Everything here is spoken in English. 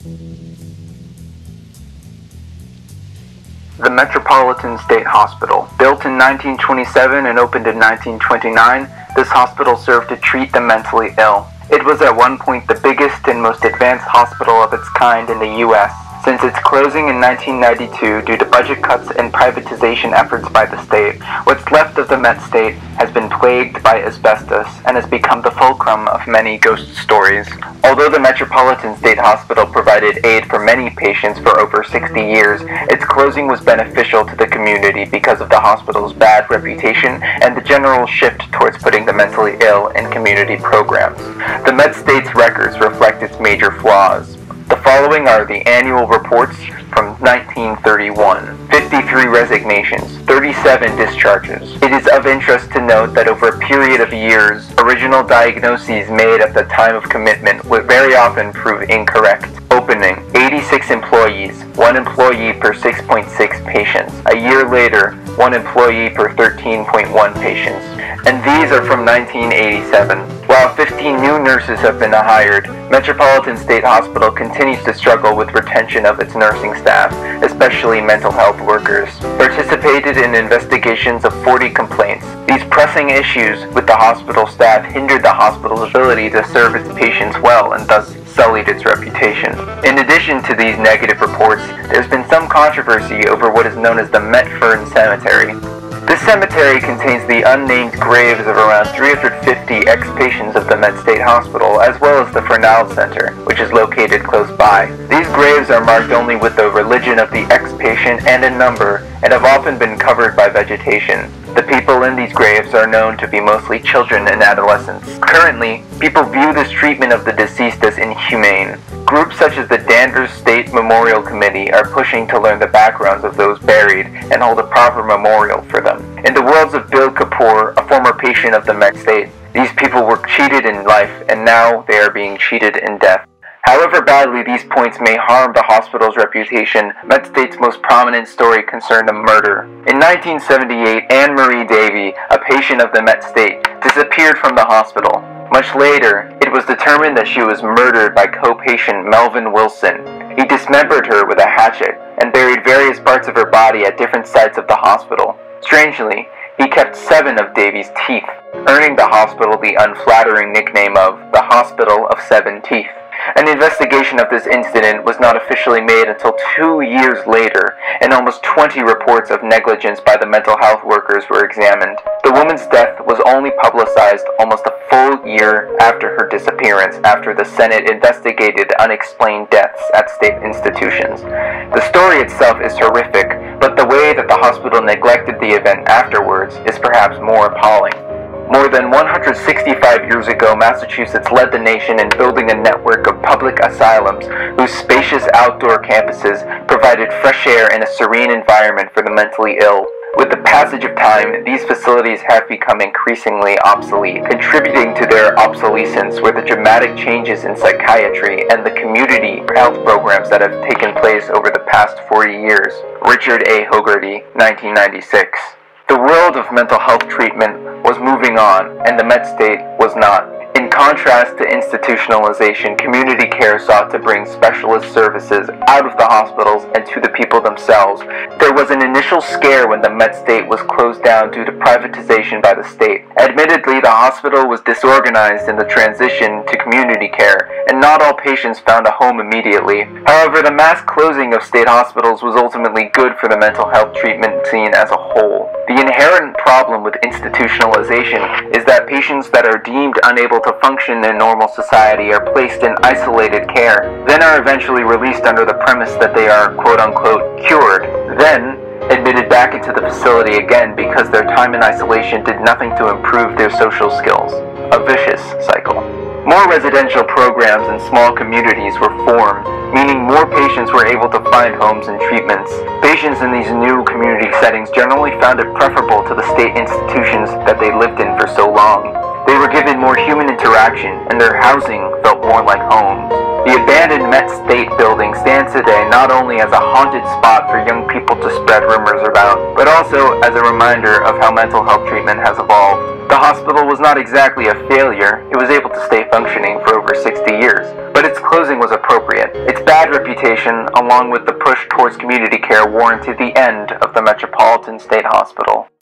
The Metropolitan State Hospital. Built in 1927 and opened in 1929, this hospital served to treat the mentally ill. It was at one point the biggest and most advanced hospital of its kind in the U.S. Since its closing in 1992 due to budget cuts and privatization efforts by the state, what's left of the Met State has been plagued by asbestos and has become the fulcrum of many ghost stories. Although the Metropolitan State Hospital provided aid for many patients for over 60 years, its closing was beneficial to the community because of the hospital's bad reputation and the general shift towards putting the mentally ill in community programs. The Met State's records reflect its major flaws. The following are the annual reports from 1931. 53 resignations, 37 discharges. It is of interest to note that over a period of years, original diagnoses made at the time of commitment would very often prove incorrect. Opening, 86 employees, 1 employee per 6.6 patients. A year later, 1 employee per 13.1 patients. And these are from 1987. While 15 new nurses have been hired, Metropolitan State Hospital continues to struggle with retention of its nursing staff, especially mental health workers. Participated in investigations of 40 complaints. These pressing issues with the hospital staff hindered the hospital's ability to serve its patients well and thus sullied its reputation. In addition to these negative reports, there's been some controversy over what is known as the Metfern Cemetery. This cemetery contains the unnamed graves of around 350 ex-patients of the Met State Hospital, as well as the Fernald Center, which is located close by. These graves are marked only with the religion of the ex-patient and a number, and have often been covered by vegetation. The people in these graves are known to be mostly children and adolescents. Currently, people view this treatment of the deceased as inhumane. Groups such as the Danvers State Memorial Committee are pushing to learn the backgrounds of those buried and hold a proper memorial for them. In the words of Bill Kapoor, a former patient of the Met State, these people were cheated in life and now they are being cheated in death. However badly these points may harm the hospital's reputation, Met State's most prominent story concerned a murder. In 1978, Anne Marie Davee, a patient of the Met State, disappeared from the hospital. Much later, it was determined that she was murdered by co-patient Melvin Wilson. He dismembered her with a hatchet and buried various parts of her body at different sites of the hospital. Strangely, he kept seven of Davee's teeth, earning the hospital the unflattering nickname of the Hospital of Seven Teeth. An investigation of this incident was not officially made until two years later, and almost 20 reports of negligence by the mental health workers were examined. The woman's death was only publicized almost a full year after her disappearance after the Senate investigated unexplained deaths at state institutions. The story itself is horrific, but the way that the hospital neglected the event afterwards is perhaps more appalling. More than 165 years ago, Massachusetts led the nation in building a network of public asylums whose spacious outdoor campuses provided fresh air and a serene environment for the mentally ill. With the passage of time, these facilities have become increasingly obsolete. Contributing to their obsolescence were the dramatic changes in psychiatry and the community health programs that have taken place over the past 40 years. Richard A. Hogarty, 1996. The world of mental health treatment was moving on, and the Met State was not. In contrast to institutionalization, community care sought to bring specialist services out of the hospitals and to the people themselves. There was an initial scare when the Met State was closed down due to privatization by the state. Admittedly, the hospital was disorganized in the transition to community care, and not all patients found a home immediately. However, the mass closing of state hospitals was ultimately good for the mental health treatment scene as a whole. The inherent problem with institutionalization is that patients that are deemed unable to function in normal society are placed in isolated care, then are eventually released under the premise that they are quote unquote cured, then admitted back into the facility again because their time in isolation did nothing to improve their social skills. A vicious cycle. More residential programs in small communities were formed, meaning more patients were able to find homes and treatments. Patients in these new community settings generally found it preferable to the state institutions that they lived in and their housing felt more like homes. The abandoned Met State building stands today not only as a haunted spot for young people to spread rumors about, but also as a reminder of how mental health treatment has evolved. The hospital was not exactly a failure, it was able to stay functioning for over 60 years, but its closing was appropriate. Its bad reputation, along with the push towards community care, warranted the end of the Metropolitan State Hospital.